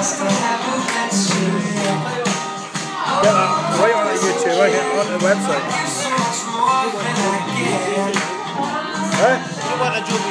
Get that right on the YouTube, right here on the website. Right?